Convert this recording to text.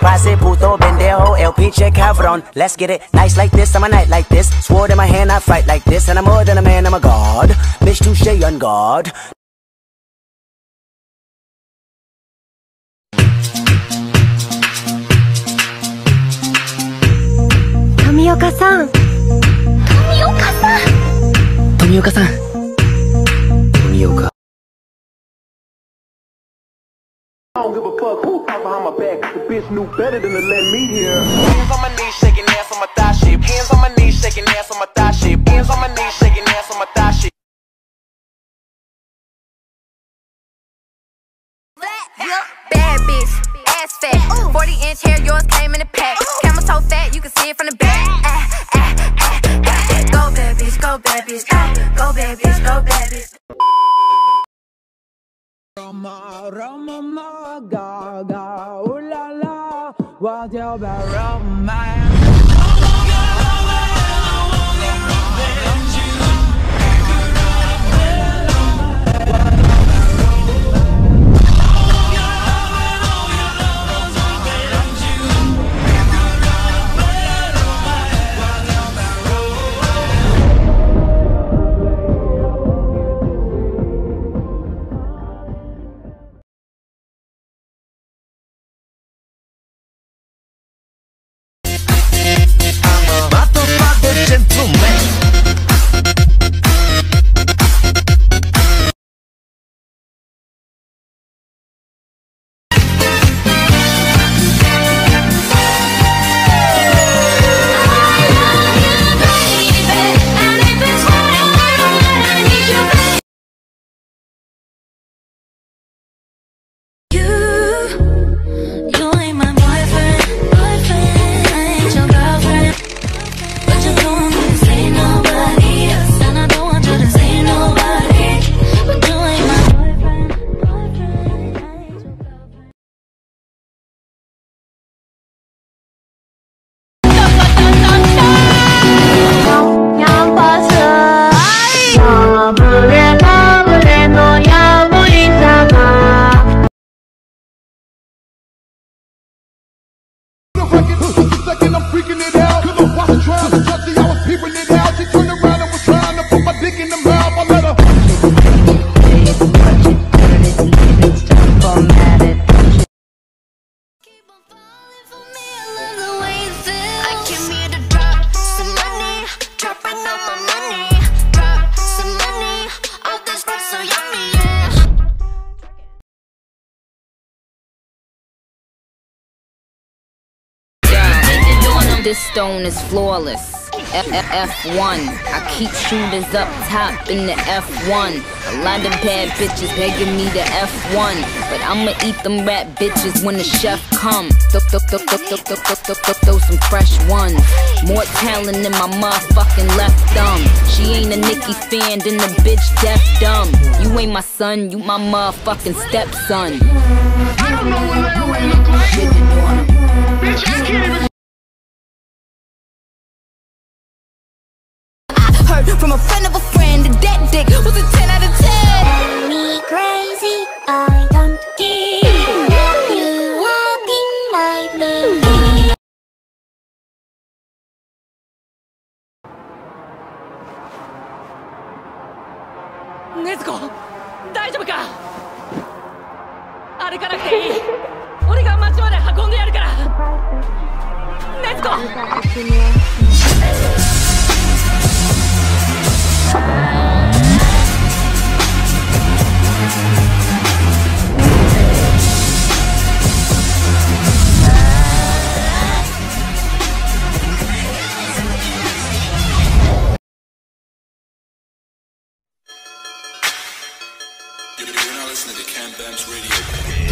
hace puto pendejo, el pinche cabrón. Let's get it nice like this, I'm a knight like this. Sword in my hand, I fight like this. And I'm more than a man, I'm a god. Bitch, touche on guard. Tomioka さん I don't give a fuck who talk behind my back. The bitch knew better than to let me hear. Hands on my knees, shaking ass on my thigh shit. Hands on my knees, shaking ass on my thigh shit. Hands on my knees, shaking ass on my thigh shit. Bad bitch, ass fat. 40 inch hair, yours came in a pack. Camera so fat, you can see it from the back. Ah, ah, ah, ah. Go bad bitch, go bad bitch, ah. go bad bitch, go bad bitch. Roma, Roma, ma, ga, ga, ooh la la, what you about romance? This stone is flawless. F- F- F1. I keep shooters up top in the F1. A lot of bad bitches begging me to F1. But I'ma eat them rat bitches when the chef come. Th- th- th- th- th- th- th- th- th- Throw some fresh ones. More talent than my motherfucking left thumb. She ain't a Nicki fan, then the bitch deaf dumb. You ain't my son, you my motherfucking stepson. I don't know what Larry look like. Bitch, I can't even. word from a friend of a friend. And that dick was a 10 out of 10. Tell me crazy, I don't care. You up in my blue. 禰豆子大丈夫か歩かなくていい俺が町まで運んでやるから禰豆子 Bench Radio.